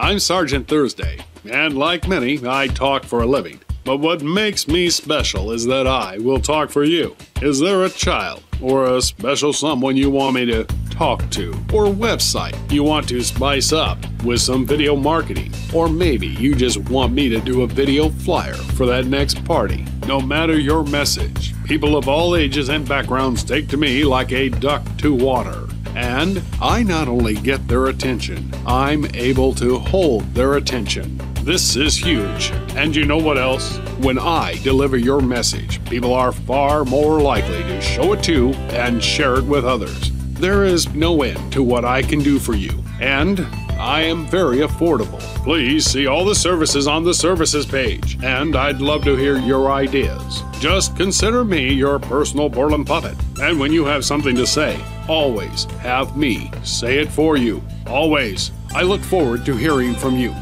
I'm Sergeant Thursday, and like many, I talk for a living. But what makes me special is that I will talk for you. Is there a child or a special someone you want me to talk to, or website you want to spice up with some video marketing, or maybe you just want me to do a video flyer for that next party? No matter your message, people of all ages and backgrounds take to me like a duck to water. And I not only get their attention, I'm able to hold their attention. This is huge. And you know what else? When I deliver your message, people are far more likely to show it to and share it with others. There is no end to what I can do for you, and I am very affordable. Please see all the services on the services page, and I'd love to hear your ideas. Just consider me your personal Portland puppet, and when you have something to say, always have me say it for you. Always. I look forward to hearing from you.